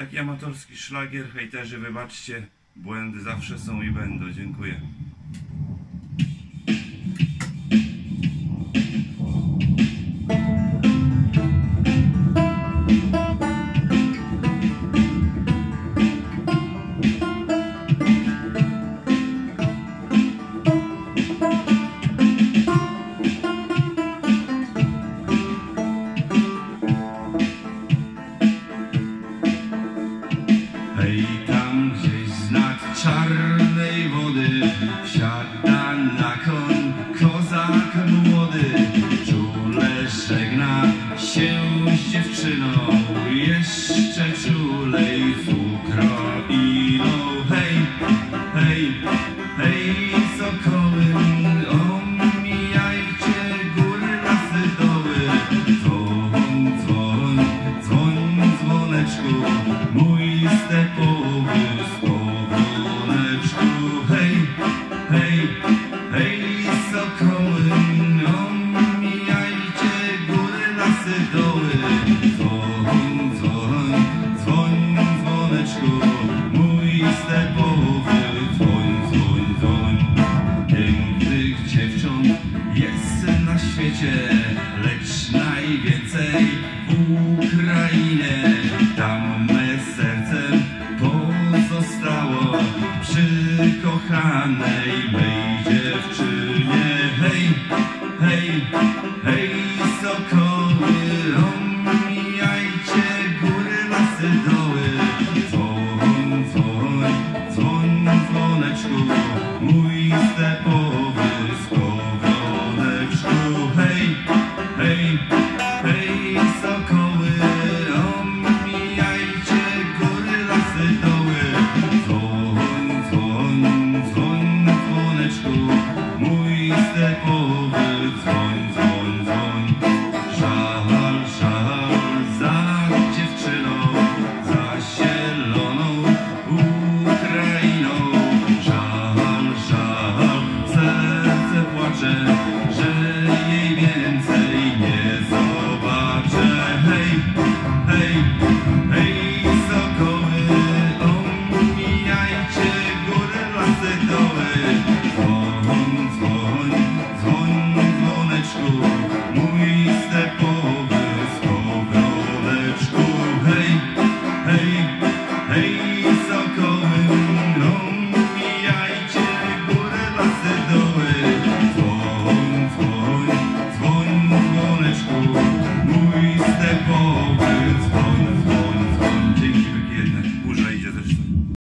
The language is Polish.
Taki amatorski szlagier, hejterzy, wybaczcie, błędy zawsze są i będą. Dziękuję. Czarnej wody Wsiada na koń W Ukrainie. Tam me serce pozostało przy kochanej mej dziewczynie. Hej, hej, hej, sokoły, omijajcie góry, lasy, doły. Dzwon, dzwon, dzwon, dzwoneczku. mountain.